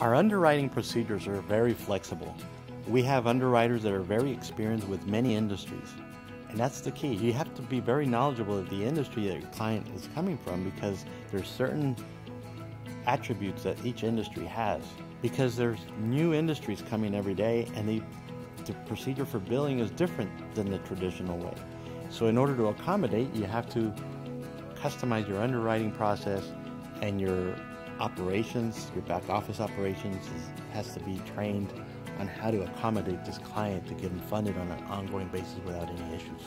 Our underwriting procedures are very flexible. We have underwriters that are very experienced with many industries. And that's the key. You have to be very knowledgeable of the industry that your client is coming from because there's certain attributes that each industry has. Because there's new industries coming every day and the, the procedure for billing is different than the traditional way. So in order to accommodate, you have to customize your underwriting process and your operations, your back office operations is, has to be trained on how to accommodate this client to get him funded on an ongoing basis without any issues.